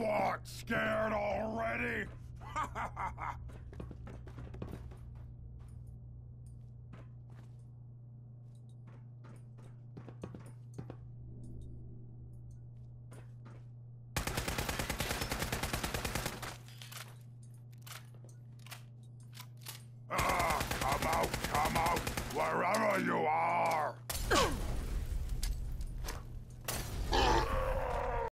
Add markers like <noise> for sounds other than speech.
What, scared already? <laughs> ah, come out, come out, wherever you are!